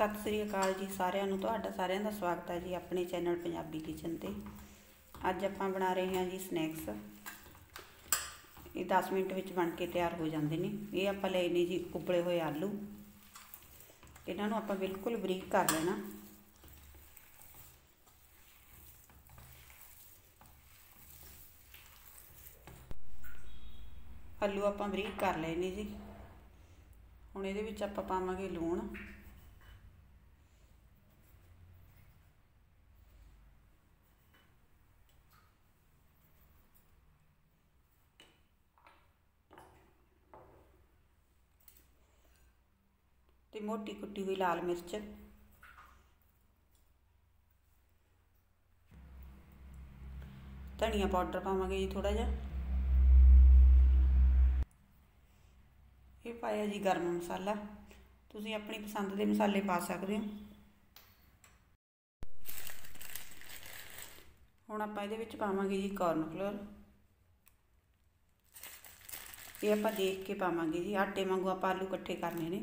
ਸਤਿ ਸ੍ਰੀ ਅਕਾਲ ਜੀ ਸਾਰਿਆਂ ਨੂੰ, ਤੁਹਾਡਾ ਸਾਰਿਆਂ ਦਾ ਸਵਾਗਤ ਹੈ ਜੀ ਆਪਣੇ ਚੈਨਲ ਪੰਜਾਬੀ ਕਿਚਨ ਤੇ। ਅੱਜ ਆਪਾਂ ਬਣਾ ਰਹੇ ਹਾਂ ਜੀ ਸਨੈਕਸ। ਇਹ 10 ਮਿੰਟ ਵਿੱਚ ਬਣ ਕੇ ਤਿਆਰ ਹੋ ਜਾਂਦੇ ਨੇ। ਇਹ ਆਪਾਂ ਲਏ ਨੇ ਜੀ ਉਬਲੇ ਹੋਏ ਆਲੂ। ਇਹਨਾਂ ਨੂੰ ਆਪਾਂ ਬਿਲਕੁਲ ਬਰੀਕ ਕਰ ਲੈਣਾ। ਆਲੂ ਆਪਾਂ ਬਰੀਕ ਕਰ ਲਏ ਨੇ ਜੀ। ਹੁਣ ਇਹਦੇ ਵਿੱਚ ਆਪਾਂ ਪਾਵਾਂਗੇ ਲੂਣ। ਤੇ ਮੋਟੀ ਕੁੱਟੀ ਹੋਈ ਲਾਲ ਮਿਰਚ। ਧਨੀਆ ਪਾਊਡਰ ਪਾਵਾਂਗੇ ਜੀ ਥੋੜਾ ਜਿਹਾ। ਇਹ ਪਾਇਆ ਜੀ ਗਰਮ ਮਸਾਲਾ। ਤੁਸੀਂ ਆਪਣੀ ਪਸੰਦ ਦੇ ਮਸਾਲੇ ਪਾ ਸਕਦੇ ਹੋ। ਹੁਣ ਆਪਾਂ ਇਹਦੇ ਵਿੱਚ ਪਾਵਾਂਗੇ ਜੀ ਕਾਰਨ ਫਲੋਰ ਇਹ ਆਪਾਂ ਦੇਖ ਕੇ ਪਾਵਾਂਗੇ ਜੀ। ਆਟੇ ਵਾਂਗੂ ਆਪਾਂ ਆਲੂ ਇਕੱਠੇ ਕਰਨੇ ਨੇ।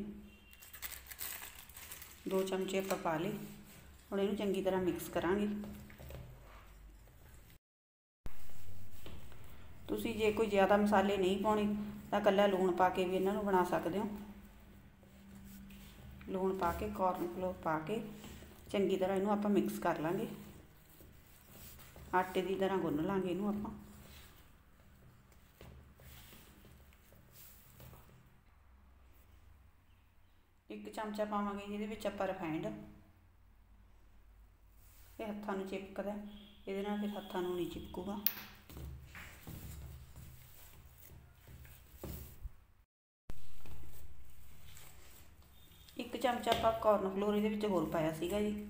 ਦੋ ਚਮਚੇ ਆਪਾਂ ਪਾ ਲਏ। ਹੁਣ ਇਹਨੂੰ ਚੰਗੀ ਤਰ੍ਹਾਂ ਮਿਕਸ ਕਰਾਂਗੇ। ਤੁਸੀਂ ਜੇ ਕੋਈ ਜ਼ਿਆਦਾ ਮਸਾਲੇ ਨਹੀਂ ਪਾਉਣੇ, ਤਾਂ ਕੱਲਾ ਲੂਣ ਪਾ ਕੇ ਵੀ ਇਹਨਾਂ ਨੂੰ ਬਣਾ ਸਕਦੇ ਹੋ। ਲੂਣ ਪਾ ਕੇ ਕਾਰਨ ਫਲੋਰ ਪਾ ਕੇ, ਚੰਗੀ ਤਰ੍ਹਾਂ ਇਹਨੂੰ ਆਪਾਂ ਮਿਕਸ ਕਰ ਲਾਂਗੇ। ਆਟੇ ਦੀ ਤਰ੍ਹਾਂ ਗੁੰਨ ਲਾਂਗੇ ਇਹਨੂੰ ਆਪਾਂ। ਇੱਕ ਚਮਚਾ ਪਾਵਾਂਗੇ ਜਿਹਦੇ ਵਿੱਚ ਆਪਾਂ ਰਿਫਾਈਂਡ ਇਹ ਹੱਥਾਂ ਨੂੰ ਚਿਪਕਦਾ ਇਹਦੇ ਨਾਲ ਫਿਰ ਹੱਥਾਂ ਨੂੰ ਨਹੀਂ ਚਿਪਕੂਗਾ। ਇੱਕ ਚਮਚਾ ਆਪਾਂ ਕਾਰਨ ਫਲੋਰ ਇਹਦੇ ਵਿੱਚ ਹੋਰ ਪਾਇਆ ਸੀਗਾ ਜੀ।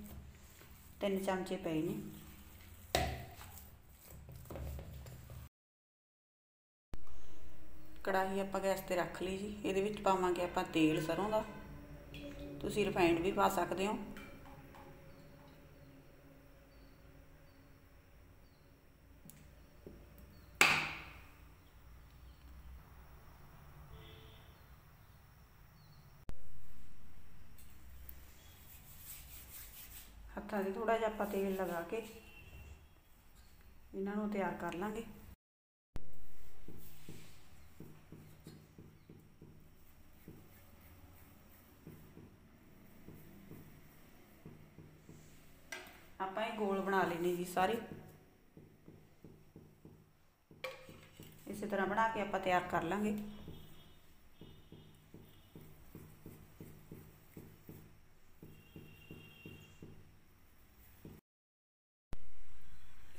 ਤਿੰਨ ਚਮਚੇ ਪਏ ਨੇ। ਕੜਾਹੀ ਆਪਾਂ ਗੈਸ ਤੇ ਰੱਖ ਲਈ ਜੀ। ਇਹਦੇ ਵਿੱਚ ਪਾਵਾਂਗੇ ਆਪਾਂ ਤੇਲ ਸਰੋਂ ਦਾ। ਤੁਸੀਂ ਰਿਫਾਈਂਡ ਵੀ ਪਾ ਸਕਦੇ ਹੋ। ਹੱਥਾਂ 'ਤੇ ਥੋੜਾ ਜਿਹਾ ਆਪਾਂ ਤੇਲ ਲਗਾ ਕੇ ਇਹਨਾਂ ਨੂੰ ਤਿਆਰ ਕਰ ਲਾਂਗੇ ਆਪਾਂ ਇਹ ਗੋਲ ਬਣਾ ਲੈਣੇ ਜੀ ਸਾਰੇ। ਇਸੇ ਤਰ੍ਹਾਂ ਬਣਾ ਕੇ ਆਪਾਂ ਤਿਆਰ ਕਰ ਲਾਂਗੇ।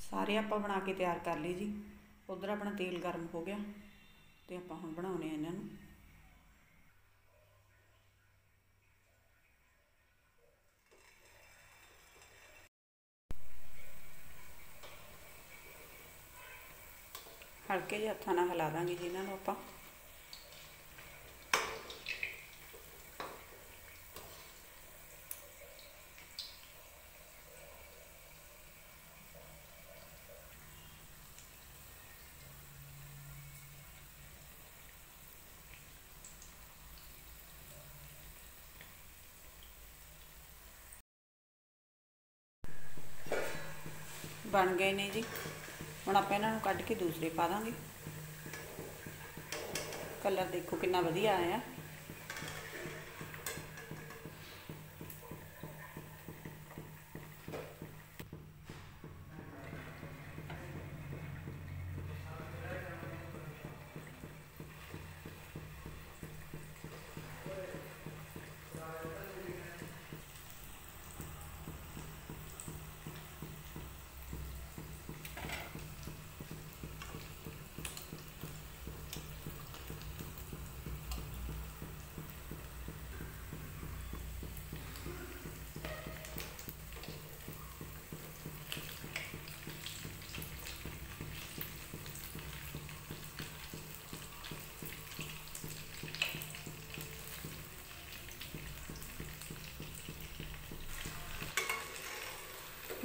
ਸਾਰੇ ਆਪਾਂ ਬਣਾ ਕੇ ਤਿਆਰ ਕਰ ਲਈ ਜੀ। ਉਧਰ ਆਪਣਾ ਤੇਲ ਗਰਮ ਹੋ ਗਿਆ ਤੇ ਆਪਾਂ ਹੁਣ ਬਣਾਉਣੇ ਆ ਇਹਨਾਂ ਨੂੰ। ਹਲਕੇ ਜਿਹੇ ਹੱਥਾਂ ਨਾਲ ਹਿਲਾ ਦਾਂਗੇ ਜੀ ਇਹਨਾਂ ਨੂੰ ਆਪਾਂ। ਬਣ ਗਏ ਨੇ ਜੀ। ਹੁਣ ਆਪਾਂ ਇਹਨਾਂ ਨੂੰ ਕੱਢ ਕੇ ਦੂਸਰੇ ਪਾ ਦਾਂਗੇ। ਕਲਰ ਦੇਖੋ ਕਿੰਨਾ ਵਧੀਆ ਆਇਆ।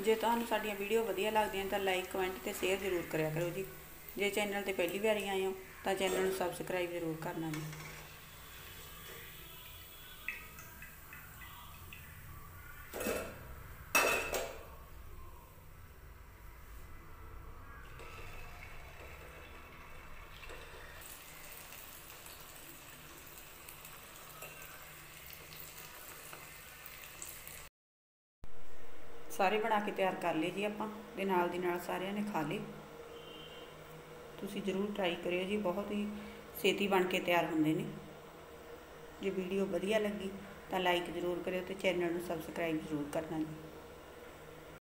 ਜੇ ਤੁਹਾਨੂੰ ਸਾਡੀਆਂ ਵੀਡੀਓ ਵਧੀਆ ਲੱਗਦੀਆਂ ਤਾਂ ਲਾਈਕ ਕਮੈਂਟ ਤੇ ਸ਼ੇਅਰ ਜ਼ਰੂਰ ਕਰਿਆ ਕਰੋ ਜੀ। ਜੇ ਚੈਨਲ ਤੇ ਪਹਿਲੀ ਵਾਰੀ ਆਏ ਹੋ ਤਾਂ ਚੈਨਲ ਨੂੰ ਸਬਸਕ੍ਰਾਈਬ ਜ਼ਰੂਰ ਕਰਨਾ ਜੀ। ਸਾਰੇ ਬਣਾ ਕੇ ਤਿਆਰ ਕਰ ਲਏ ਜੀ ਆਪਾਂ, ਦੇ ਨਾਲ ਦੀ ਨਾਲ ਸਾਰਿਆਂ ਨੇ ਖਾ ਲਏ। ਤੁਸੀਂ ਜ਼ਰੂਰ ਟਰਾਈ ਕਰਿਓ ਜੀ, ਬਹੁਤ ਹੀ ਛੇਤੀ ਬਣ ਕੇ ਤਿਆਰ ਹੁੰਦੇ ਨੇ। ਜੇ ਵੀਡੀਓ ਵਧੀਆ ਲੱਗੀ ਤਾਂ ਲਾਈਕ ਜ਼ਰੂਰ ਕਰਿਓ ਤੇ ਚੈਨਲ ਨੂੰ ਸਬਸਕ੍ਰਾਈਬ ਜ਼ਰੂਰ ਕਰਨਾ ਜੀ।